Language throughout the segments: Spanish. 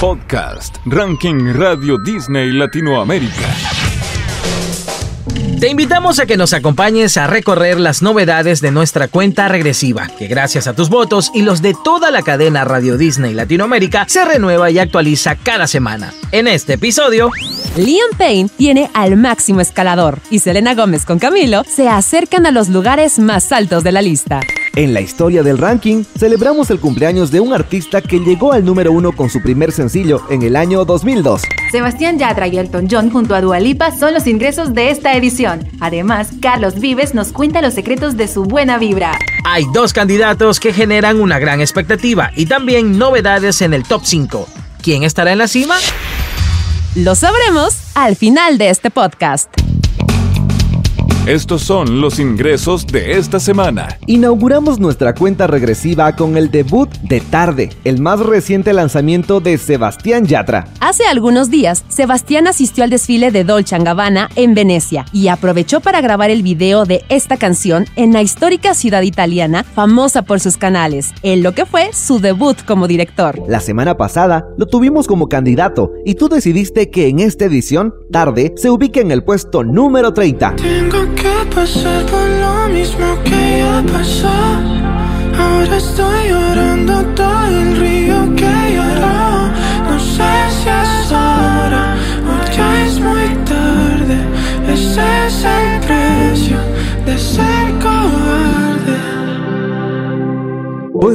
Podcast Ranking Radio Disney Latinoamérica. Te invitamos a que nos acompañes a recorrer las novedades de nuestra cuenta regresiva, que gracias a tus votos y los de toda la cadena Radio Disney Latinoamérica se renueva y actualiza cada semana. En este episodio, Liam Payne tiene al máximo escalador y Selena Gómez con Camilo se acercan a los lugares más altos de la lista. En la historia del ranking, celebramos el cumpleaños de un artista que llegó al número uno con su primer sencillo en el año 2002. Sebastián Yatra y Elton John junto a Dua Lipa son los ingresos de esta edición. Además, Carlos Vives nos cuenta los secretos de su buena vibra. Hay dos candidatos que generan una gran expectativa y también novedades en el top 5. ¿Quién estará en la cima? Lo sabremos al final de este podcast. Estos son los ingresos de esta semana. Inauguramos nuestra cuenta regresiva con el debut de Tarde, el más reciente lanzamiento de Sebastián Yatra. Hace algunos días, Sebastián asistió al desfile de Dolce Gabbana en Venecia y aprovechó para grabar el video de esta canción en la histórica ciudad italiana, famosa por sus canales, en lo que fue su debut como director. La semana pasada lo tuvimos como candidato y tú decidiste que en esta edición, Tarde, se ubique en el puesto número 30 que pasar por lo mismo que ya pasó. Ahora estoy llorando todo el río que lloró. No sé si es ahora o ya es muy tarde. Ese es el precio de ser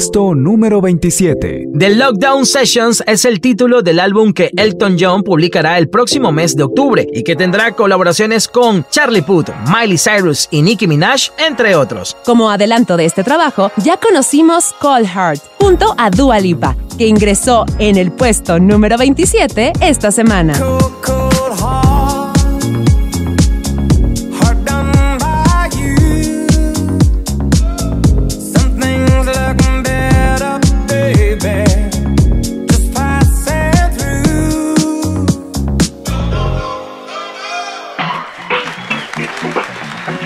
Puesto número 27. The Lockdown Sessions es el título del álbum que Elton John publicará el próximo mes de octubre y que tendrá colaboraciones con Charlie Puth, Miley Cyrus y Nicki Minaj, entre otros. Como adelanto de este trabajo, ya conocimos Cold Heart junto a Dua Lipa, que ingresó en el puesto número 27 esta semana.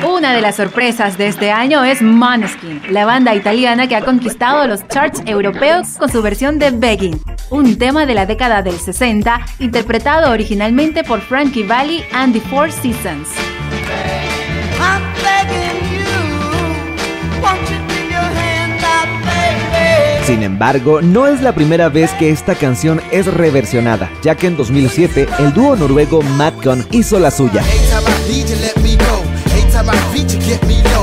Una de las sorpresas de este año es Måneskin, la banda italiana que ha conquistado los charts europeos con su versión de Begging, un tema de la década del 60 interpretado originalmente por Frankie Valli and the Four Seasons. Sin embargo, no es la primera vez que esta canción es reversionada, ya que en 2007 el dúo noruego Madcon hizo la suya.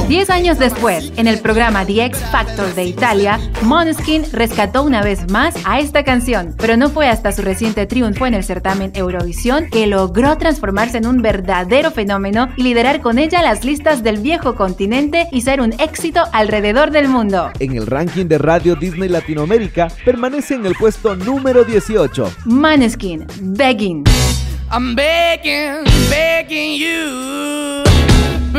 Diez años después, en el programa The X Factor de Italia, Måneskin rescató una vez más a esta canción, pero no fue hasta su reciente triunfo en el certamen Eurovisión que logró transformarse en un verdadero fenómeno y liderar con ella las listas del viejo continente y ser un éxito alrededor del mundo. En el ranking de Radio Disney Latinoamérica permanece en el puesto número 18. Måneskin, Begging. I'm begging, begging you.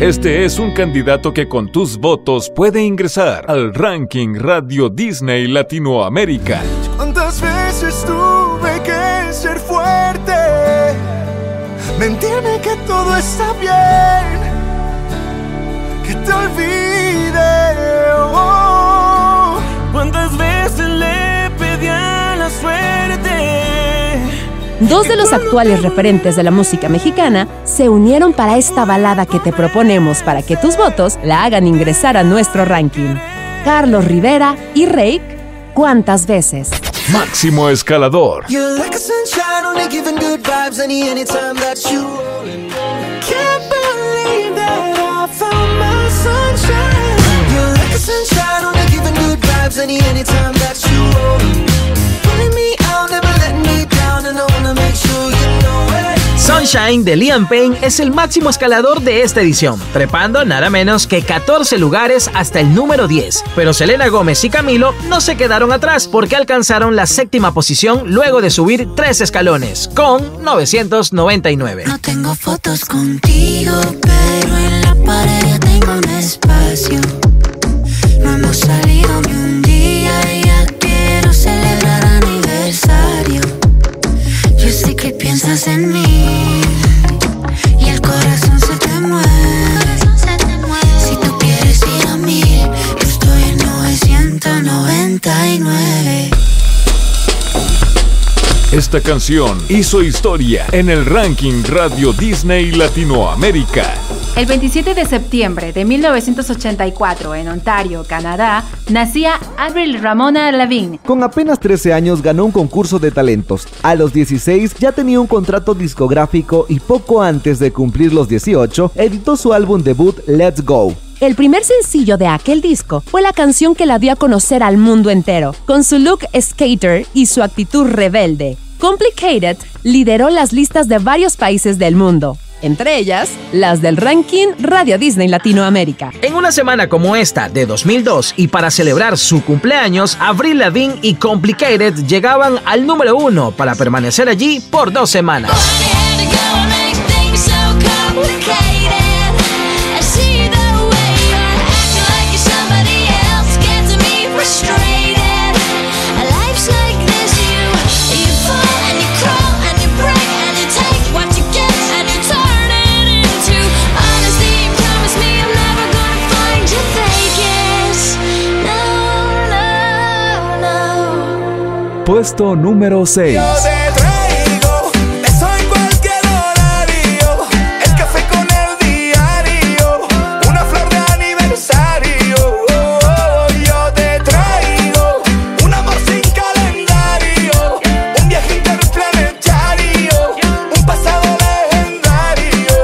Este es un candidato que con tus votos puede ingresar al ranking Radio Disney Latinoamérica. ¿Cuántas veces tuve que ser fuerte? Mentirme que todo está bien, Dos de los actuales referentes de la música mexicana se unieron para esta balada que te proponemos para que tus votos la hagan ingresar a nuestro ranking. Carlos Rivera y Rake, ¿cuántas veces? Máximo escalador. You're like a sunshine, only giving good vibes any anytime that you roll in. Can't believe that I found my sunshine. You're like a sunshine, only giving good vibes any anytime that you roll in. Pulling me Sunshine de Liam Payne es el máximo escalador de esta edición, trepando nada menos que 14 lugares hasta el número 10. Pero Selena Gómez y Camilo no se quedaron atrás porque alcanzaron la séptima posición luego de subir tres escalones, con 999. No tengo fotos contigo, pero en la pared tengo un espacio. Esta canción hizo historia en el ranking Radio Disney Latinoamérica. El 27 de septiembre de 1984 en Ontario, Canadá, nacía Avril Ramona Lavigne. Con apenas 13 años ganó un concurso de talentos. A los 16 ya tenía un contrato discográfico y poco antes de cumplir los 18 editó su álbum debut Let's Go. El primer sencillo de aquel disco fue la canción que la dio a conocer al mundo entero, con su look skater y su actitud rebelde. Complicated lideró las listas de varios países del mundo, entre ellas las del ranking Radio Disney Latinoamérica. En una semana como esta de 2002 y para celebrar su cumpleaños, Avril Lavigne y Complicated llegaban al número uno para permanecer allí por dos semanas. Un pasado legendario.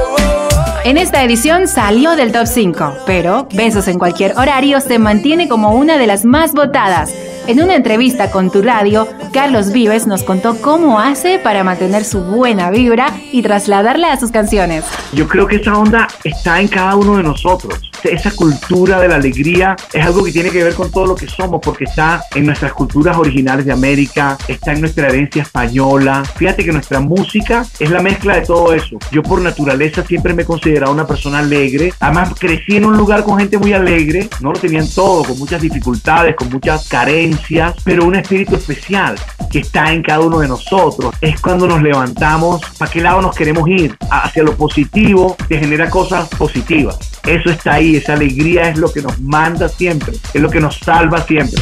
En esta edición salió del top 5, pero Besos en cualquier horario se mantiene como una de las más votadas. En una entrevista con tu radio, Carlos Vives nos contó cómo hace para mantener su buena vibra y trasladarla a sus canciones. Yo creo que esa onda está en cada uno de nosotros. Esa cultura de la alegría es algo que tiene que ver con todo lo que somos, porque está en nuestras culturas originales de América, está en nuestra herencia española. Fíjate que nuestra música es la mezcla de todo eso. Yo por naturaleza siempre me he considerado una persona alegre. Además crecí en un lugar con gente muy alegre, no lo tenían todo, con muchas dificultades, con muchas carencias, pero un espíritu especial que está en cada uno de nosotros. Es cuando nos levantamos, ¿para qué lado nos queremos ir? Hacia lo positivo, que genera cosas positivas. Eso está ahí, esa alegría es lo que nos manda siempre, es lo que nos salva siempre.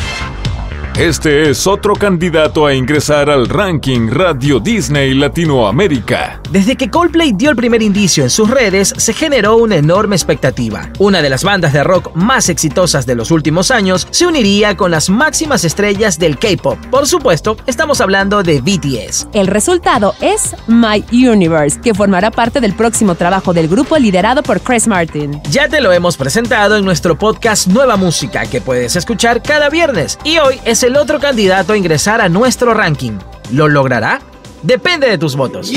Este es otro candidato a ingresar al ranking Radio Disney Latinoamérica. Desde que Coldplay dio el primer indicio en sus redes, se generó una enorme expectativa. Una de las bandas de rock más exitosas de los últimos años se uniría con las máximas estrellas del K-pop. Por supuesto, estamos hablando de BTS. El resultado es My Universe, que formará parte del próximo trabajo del grupo liderado por Chris Martin. Ya te lo hemos presentado en nuestro podcast Nueva Música, que puedes escuchar cada viernes. Y hoy es el otro candidato a ingresar a nuestro ranking. ¿Lo logrará? Depende de tus votos.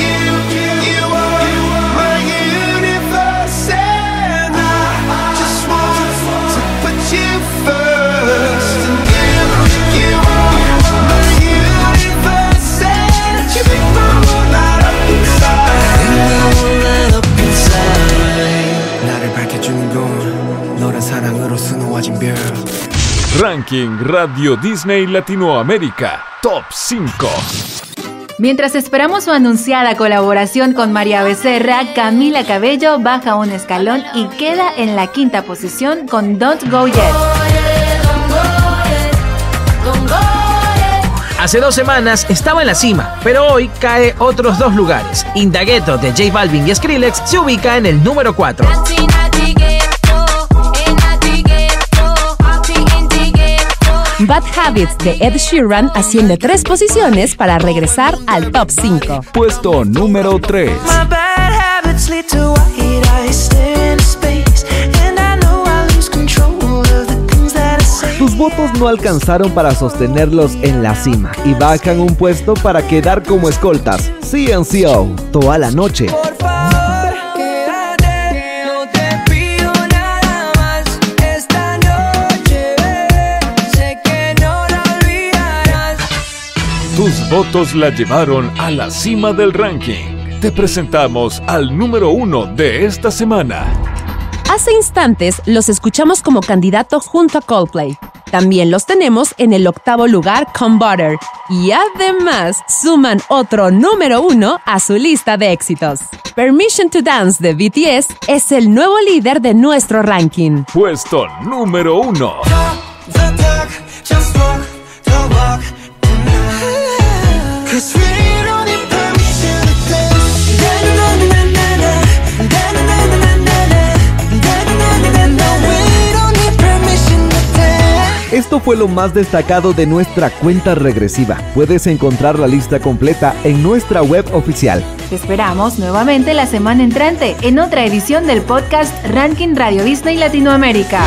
Ranking Radio Disney Latinoamérica Top 5. Mientras esperamos su anunciada colaboración con María Becerra, Camila Cabello baja un escalón y queda en la quinta posición con Don't Go Yet. Hace dos semanas estaba en la cima, pero hoy cae otros dos lugares. Indagueto de J Balvin y Skrillex se ubica en el número 4. Bad Habits de Ed Sheeran asciende tres posiciones para regresar al top 5. Puesto número 3. My bad habits lead to white eyes stare into space, and I know I lose control of the things that I say. Tus votos no alcanzaron para sostenerlos en la cima y bajan un puesto para quedar como escoltas. CNCO, toda la noche. Por Tus votos la llevaron a la cima del ranking. Te presentamos al número uno de esta semana. Hace instantes los escuchamos como candidato junto a Coldplay. También los tenemos en el octavo lugar con Butter. Y además suman otro número uno a su lista de éxitos. Permission to Dance de BTS es el nuevo líder de nuestro ranking. Puesto número uno. Esto fue lo más destacado de nuestra cuenta regresiva. Puedes encontrar la lista completa en nuestra web oficial. Te esperamos nuevamente la semana entrante en otra edición del podcast Ranking Radio Disney Latinoamérica.